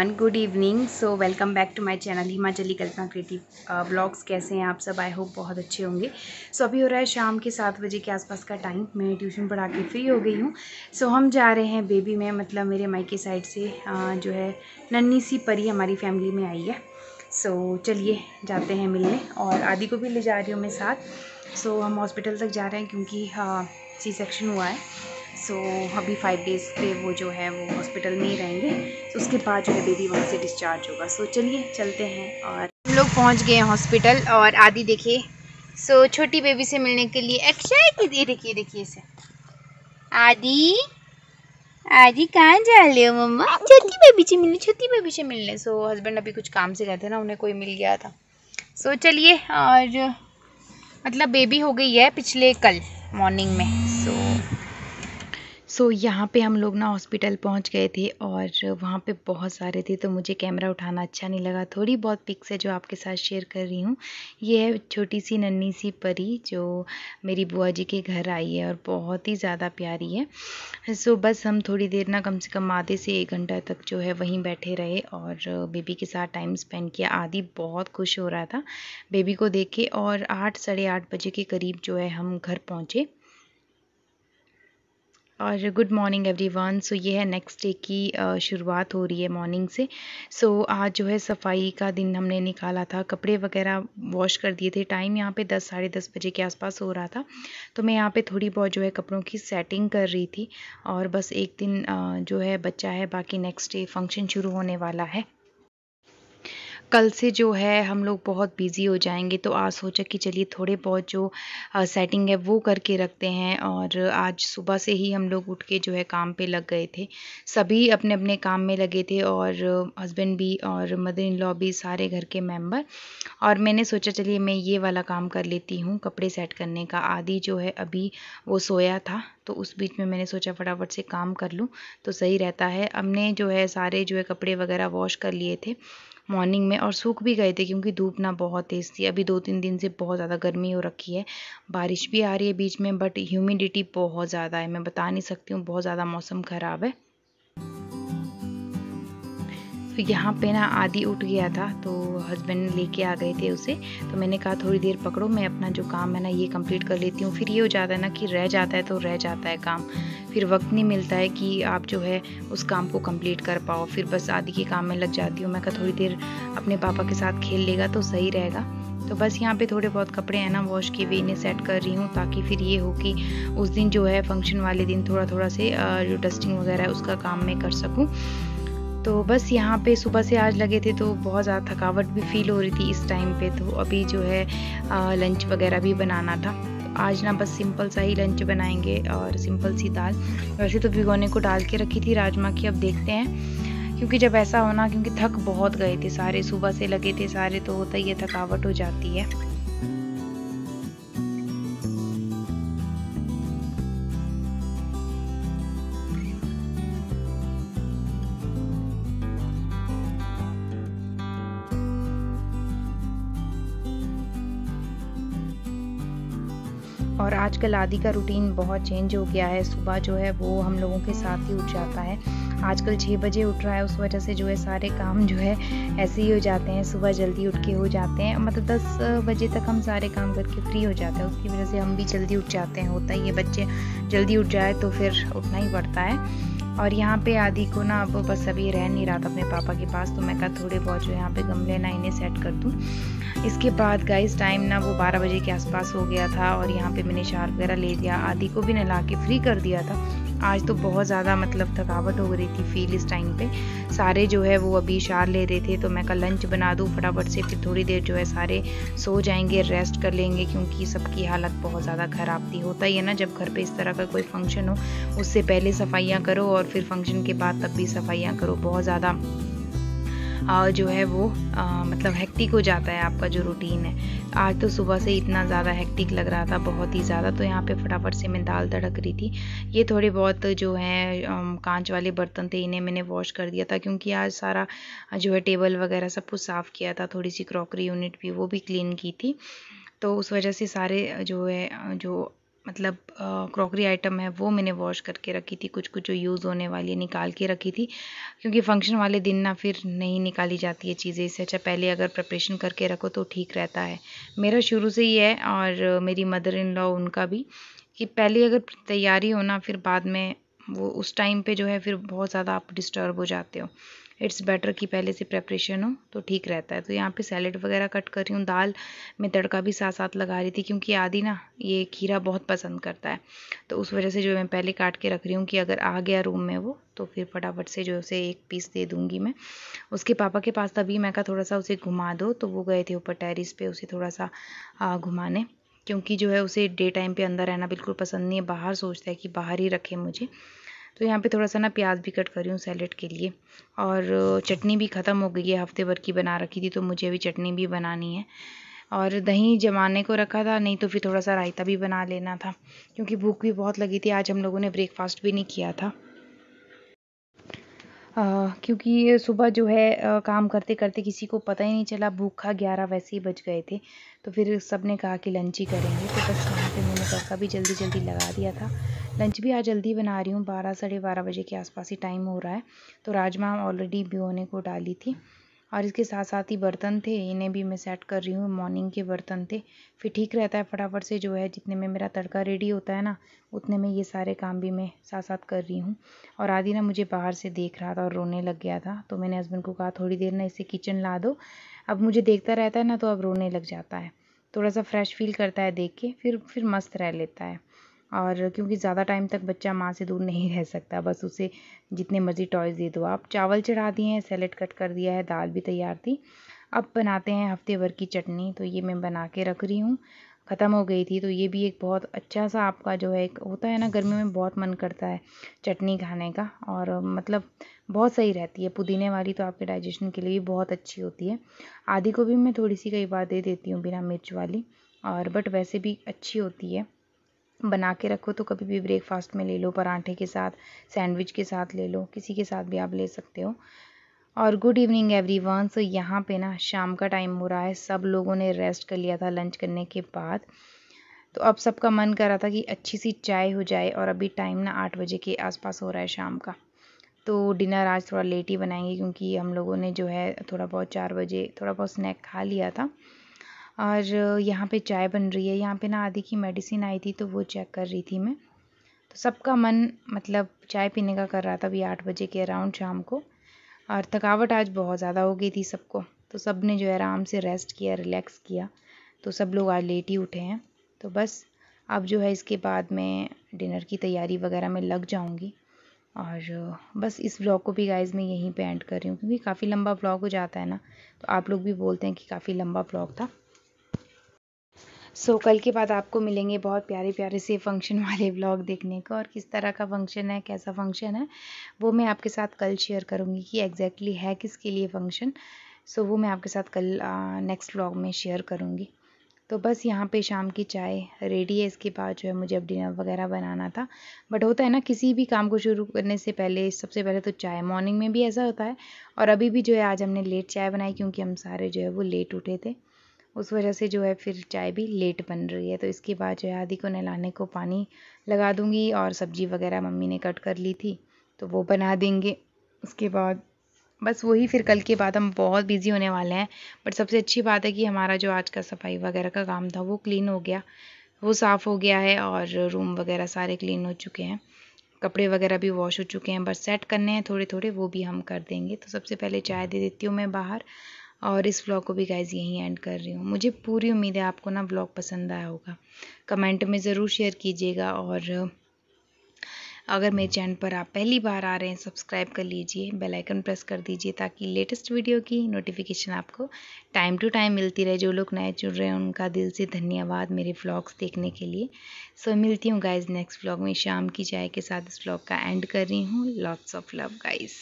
Everyone good evening so welcome back to my channel Himachali Kalpana creative blogs कैसे हैं आप सब? I hope बहुत अच्छे होंगे। सो so, अभी हो रहा है शाम के सात बजे के आसपास का टाइम मैं ट्यूशन पढ़ा के फ्री हो गई हूँ। सो so, हम जा रहे हैं बेबी में मतलब मेरे मायके साइड से uh, जो है नन्नी सी परी हमारी फैमिली में आई है। सो so, चलिए जाते हैं मिलने। और आदि को भी ले जा रही हूँ मैं साथ। सो so, हम हॉस्पिटल तक जा रहे हैं क्योंकि सी uh, सेक्शन हुआ है। सो so, अभी फाइव डेज़ पे वो जो है वो हॉस्पिटल में ही रहेंगे। तो उसके बाद जो है बेबी वहाँ से डिस्चार्ज होगा। सो so, चलिए चलते हैं और हम लोग पहुँच गए हॉस्पिटल और आदि देखिए। सो so, छोटी बेबी से मिलने के लिए एक्साइटेड ये देखिए देखिए इसे। आदि आदि कहाँ जा रहे हो मम्मा? छोटी बेबी से मिलने छोटी बेबी से मिलने। सो so, हस्बैंड अभी कुछ काम से गए थे ना उन्हें कोई मिल गया था। सो so, चलिए और मतलब बेबी हो गई है पिछले कल मॉर्निंग में। सो so, सो so, यहाँ पे हम लोग ना हॉस्पिटल पहुँच गए थे और वहाँ पे बहुत सारे थे तो मुझे कैमरा उठाना अच्छा नहीं लगा। थोड़ी बहुत पिक्स है जो आपके साथ शेयर कर रही हूँ। ये है छोटी सी नन्ही सी परी जो मेरी बुआ जी के घर आई है और बहुत ही ज़्यादा प्यारी है। सो so, बस हम थोड़ी देर ना कम से कम आधे से एक घंटा तक जो है वहीं बैठे रहे और बेबी के साथ टाइम स्पेंड किया। आदि बहुत खुश हो रहा था। बेबी को देख के और आठ साढ़े आठ बजे के करीब जो है हम घर पहुँचे। और गुड मॉर्निंग एवरीवन सो ये है नेक्स्ट डे की शुरुआत हो रही है मॉर्निंग से। सो so, आज जो है सफ़ाई का दिन हमने निकाला था। कपड़े वगैरह वॉश कर दिए थे। टाइम यहाँ पे दस साढ़े दस बजे के आसपास हो रहा था। तो मैं यहाँ पे थोड़ी बहुत जो है कपड़ों की सेटिंग कर रही थी। और बस एक दिन जो है बच्चा है। बाकी नेक्स्ट डे फ़ंक्शन शुरू होने वाला है। कल से जो है, हम लोग बहुत बिज़ी हो जाएँगे तो आज सोचा कि चलिए थोड़े बहुत जो सेटिंग है, वो करके रखते हैं और आज सुबह से ही हम लोग उठ के जो है काम पे लग गए थे। सभी अपने अपने काम में लगे थे और हस्बैंड भी और मदर इन लॉ भी सारे घर के मेंबर और मैंने सोचा चलिए मैं ये वाला काम कर लेती हूँ, कपड़े सेट करने का। आदि जो है अभी वो सोया था तो उस बीच में मैंने सोचा फटाफट से काम कर लूँ तो सही रहता है। हमने जो है सारे जो है कपड़े वगैरह वॉश कर लिए थे। मॉर्निंग में और सूख भी गए थे क्योंकि धूप ना बहुत तेज़ थी। अभी दो तीन दिन से बहुत ज़्यादा गर्मी हो रखी है। बारिश भी आ रही है बीच में बट ह्यूमिडिटी बहुत ज़्यादा है। मैं बता नहीं सकती हूँ, बहुत ज़्यादा मौसम ख़राब है। यहाँ पे ना आदि उठ गया था तो हस्बैंड लेके आ गए थे उसे। तो मैंने कहा, थोड़ी देर पकड़ो, मैं अपना जो काम है ना, ये कंप्लीट कर लेती हूँ। फिर ये हो जाता है ना कि रह जाता है तो रह जाता है काम। फिर वक्त नहीं मिलता है कि आप जो है उस काम को कंप्लीट कर पाओ। फिर बस आदि के काम में लग जाती हूँ। मैं कहा, थोड़ी देर अपने पापा के साथ खेल लेगा तो सही रहेगा। तो बस यहाँ पे थोड़े बहुत कपड़े हैं ना वॉश किए हुए, इन्हें सेट कर रही हूँ ताकि फिर ये हो कि उस दिन जो है फ़ंक्शन वाले दिन थोड़ा थोड़ा से जो डस्टिंग वगैरह है, उसका काम मैं कर सकूँ। तो बस यहाँ पे सुबह से आज लगे थे तो बहुत ज़्यादा थकावट भी फील हो रही थी इस टाइम पे तो अभी जो है लंच वगैरह भी बनाना था। आज ना बस सिंपल सा ही लंच बनाएँगे और सिंपल सी दाल। वैसे तो भिगोने को डाल के रखी थी राजमा की, अब देखते हैं। क्योंकि जब ऐसा होना क्योंकि थक बहुत गए थे सारे, सुबह से लगे थे सारे तो होता ही है, थकावट हो जाती है। और आजकल आदि का रूटीन बहुत चेंज हो गया है। सुबह जो है वो हम लोगों के साथ ही उठ जाता है। आजकल छः बजे उठ रहा है, उस वजह से जो है सारे काम जो है ऐसे ही हो जाते हैं। सुबह जल्दी उठ के हो जाते हैं। मतलब दस बजे तक हम सारे काम करके फ्री हो जाते हैं। उसकी वजह से हम भी जल्दी उठ जाते हैं। होता ही है, बच्चे जल्दी उठ जाए तो फिर उठना ही पड़ता है। और यहाँ पे आदि को ना, अब बस अभी रह नहीं रहा था अपने पापा के पास तो मैं कहा थोड़े बहुत जो यहाँ पे गमले ना इन्हें सेट कर दूँ। इसके बाद गाइस टाइम ना वो 12 बजे के आसपास हो गया था और यहाँ पे मैंने शार वगैरह ले दिया आदि को भी नहला के फ्री कर दिया था। आज तो बहुत ज़्यादा मतलब थकावट हो रही थी फील इस टाइम पे। सारे जो है वो अभी इशार ले रहे थे तो मैं कल लंच बना दूँ फटाफट से, फिर थोड़ी देर जो है सारे सो जाएँगे रेस्ट कर लेंगे, क्योंकि सबकी हालत बहुत ज़्यादा ख़राब थी। होता ही है ना, जब घर पे इस तरह का कोई फ़ंक्शन हो, उससे पहले सफाइयाँ करो और फिर फ़ंक्शन के बाद तब भी सफाइयाँ करो। बहुत ज़्यादा जो है वो आ, मतलब हेक्टिक हो जाता है आपका जो रूटीन है। आज तो सुबह से इतना ज़्यादा हेक्टिक लग रहा था बहुत ही ज़्यादा तो यहाँ पे फटाफट से मैं दाल तड़क रही थी। ये थोड़े बहुत जो हैं कांच वाले बर्तन थे इन्हें मैंने वॉश कर दिया था क्योंकि आज सारा जो है टेबल वगैरह सब कुछ साफ़ किया था थोड़ी सी क्रॉकरी यूनिट भी वो भी क्लीन की थी। तो उस वजह से सारे जो है जो मतलब क्रॉकरी आइटम है, वो मैंने वॉश करके रखी थी कुछ कुछ जो यूज़ होने वाली है, निकाल के रखी थी। क्योंकि फ़ंक्शन वाले दिन ना फिर नहीं निकाली जाती है चीज़ें, इससे अच्छा पहले अगर प्रिपरेशन करके रखो तो ठीक रहता है। मेरा शुरू से ही है और मेरी मदर इन लॉ उनका भी, कि पहले अगर तैयारी हो ना, फिर बाद में वो उस टाइम पे जो है, फिर बहुत ज़्यादा आप डिस्टर्ब हो जाते हो। इट्स बेटर कि पहले से प्रेपरेशन हो तो ठीक रहता है। तो यहाँ पे सैलड वगैरह कट कर रही हूँ। दाल में तड़का भी साथ साथ लगा रही थी क्योंकि आदि ना, ये खीरा बहुत पसंद करता है। तो उस वजह से जो मैं पहले काट के रख रही हूँ कि अगर आ गया रूम में वो तो फिर फटाफट से जो उसे एक पीस दे दूँगी मैं। उसके पापा के पास तभी मैं कहा थोड़ा सा उसे घुमा दो तो वो गए थे ऊपर टेरिस पे उसे थोड़ा सा घुमाने। क्योंकि जो है उसे डे टाइम पे अंदर रहना बिल्कुल पसंद नहीं है। बाहर सोचता है कि बाहर ही रखें मुझे। तो यहाँ पे थोड़ा सा ना प्याज भी कट कर रही हूँ सैलेड के लिए और चटनी भी ख़त्म हो गई है हफ़्ते भर की बना रखी थी तो मुझे अभी चटनी भी बनानी है। और दही जमाने को रखा था नहीं तो फिर थोड़ा सा रायता भी बना लेना था क्योंकि भूख भी बहुत लगी थी आज हम लोगों ने ब्रेकफास्ट भी नहीं किया था। क्योंकि सुबह जो है आ, काम करते करते किसी को पता ही नहीं चला भूखा ग्यारह वैसे ही बज गए थे तो फिर सबने कहा कि लंच ही करेंगे तो बस मैंने तड़का भी जल्दी जल्दी लगा दिया था। लंच भी आज जल्दी बना रही हूँ, बारह, साढ़े बारह बजे के आसपास ही टाइम हो रहा है। तो राजमा ऑलरेडी भिगोने को डाली थी और इसके साथ साथ ही बर्तन थे, इन्हें भी मैं सेट कर रही हूँ। मॉर्निंग के बर्तन थे। फिर ठीक रहता है फटाफट से जो है, जितने में मेरा तड़का रेडी होता है ना, उतने में ये सारे काम भी मैं साथ साथ कर रही हूँ। और आदि ना मुझे बाहर से देख रहा था और रोने लग गया था तो मैंने हस्बैंड को कहा, थोड़ी देर ना इसे किचन ला दो। अब मुझे देखता रहता है ना तो अब रोने लग जाता है। थोड़ा सा फ्रेश फील करता है देख के, फिर फिर मस्त रह लेता है। और क्योंकि ज़्यादा टाइम तक बच्चा माँ से दूर नहीं रह सकता, बस उसे जितने मर्ज़ी टॉयज़ दे दो आप। चावल चढ़ा दिए हैं सैलेड कट कर दिया है, दाल भी तैयार थी। अब बनाते हैं हफ़्ते भर की चटनी तो ये मैं बना के रख रही हूँ। ख़त्म हो गई थी तो ये भी एक बहुत अच्छा सा आपका जो है, एक होता है ना गर्मी में बहुत मन करता है चटनी खाने का और मतलब बहुत सही रहती है। पुदीने वाली तो आपके डाइजेशन के लिए भी बहुत अच्छी होती है। आदि को भी मैं थोड़ी सी कई बार दे देती हूँ बिना मिर्च वाली और बट वैसे भी अच्छी होती है। बना के रखो तो कभी भी ब्रेकफास्ट में ले लो, पराठे के साथ सैंडविच के साथ ले लो, किसी के साथ भी आप ले सकते हो। और गुड इवनिंग एवरीवन सो यहाँ पे ना शाम का टाइम हो रहा है। सब लोगों ने रेस्ट कर लिया था लंच करने के बाद। तो अब सबका मन कर रहा था कि अच्छी सी चाय हो जाए और अभी टाइम ना आठ बजे के आसपास हो रहा है शाम का। तो डिनर आज थोड़ा लेट ही बनाएँगे क्योंकि हम लोगों ने जो है थोड़ा बहुत चार बजे थोड़ा बहुत स्नैक खा लिया था। और यहाँ पे चाय बन रही है। यहाँ पे ना आदि की मेडिसिन आई थी तो वो चेक कर रही थी मैं। तो सबका मन मतलब चाय पीने का कर रहा था अभी आठ बजे के अराउंड शाम को। और थकावट आज बहुत ज़्यादा हो गई थी सबको। तो सबने जो है आराम से रेस्ट किया रिलैक्स किया। तो सब लोग आज लेट ही उठे हैं। तो बस अब जो है इसके बाद मैं डिनर की तैयारी वगैरह में लग जाऊँगी। और बस इस ब्लॉग को भी गाइज़ मैं यहीं पे एंड कर रही हूँ, क्योंकि काफ़ी लंबा ब्लॉग हो जाता है ना। तो आप लोग भी बोलते हैं कि काफ़ी लंबा ब्लॉग था। सो so, कल के बाद आपको मिलेंगे बहुत प्यारे प्यारे से फ़ंक्शन वाले ब्लॉग देखने को और किस तरह का फ़ंक्शन है कैसा फ़ंक्शन है वो मैं आपके साथ कल शेयर करूँगी कि एग्जैक्टली है किसके लिए फ़ंक्शन सो so, वो मैं आपके साथ कल नेक्स्ट ब्लॉग में शेयर करूँगी. तो बस यहाँ पे शाम की चाय रेडी है इसके बाद जो है मुझे अब डिनर वगैरह बनाना था. बट होता है ना किसी भी काम को शुरू करने से पहले सबसे पहले तो चाय. मॉर्निंग में भी ऐसा होता है और अभी भी जो है आज हमने लेट चाय बनाई क्योंकि हम सारे जो है वो लेट उठे थे. उस वजह से जो है फिर चाय भी लेट बन रही है। तो इसके बाद जो है आदि को नहलाने को पानी लगा दूँगी और सब्ज़ी वगैरह मम्मी ने कट कर ली थी तो वो बना देंगे। उसके बाद बस वही फिर कल के बाद हम बहुत बिज़ी होने वाले हैं। बट सबसे अच्छी बात है कि हमारा जो आज का सफ़ाई वगैरह का काम था वो क्लीन हो गया। वो साफ़ हो गया है और रूम वगैरह सारे क्लीन हो चुके हैं। कपड़े वगैरह भी वॉश हो चुके हैं। बस सेट करने हैं थोड़े थोड़े वो भी हम कर देंगे। तो सबसे पहले चाय दे देती हूँ मैं बाहर। और इस व्लॉग को भी गाइज़ यहीं एंड कर रही हूँ। मुझे पूरी उम्मीद है आपको ना व्लॉग पसंद आया होगा। कमेंट में ज़रूर शेयर कीजिएगा और अगर मेरे चैनल पर आप पहली बार आ रहे हैं सब्सक्राइब कर लीजिए बेल आइकन प्रेस कर दीजिए ताकि लेटेस्ट वीडियो की नोटिफिकेशन आपको टाइम टू टाइम मिलती रहे। जो लोग नए जुड़ रहे हैं, उनका दिल से धन्यवाद मेरे व्लॉग्स देखने के लिए। सो मिलती हूँ गाइज़ नेक्स्ट व्लॉग में। शाम की चाय के साथ इस व्लॉग का एंड कर रही हूँ। Lots of love guys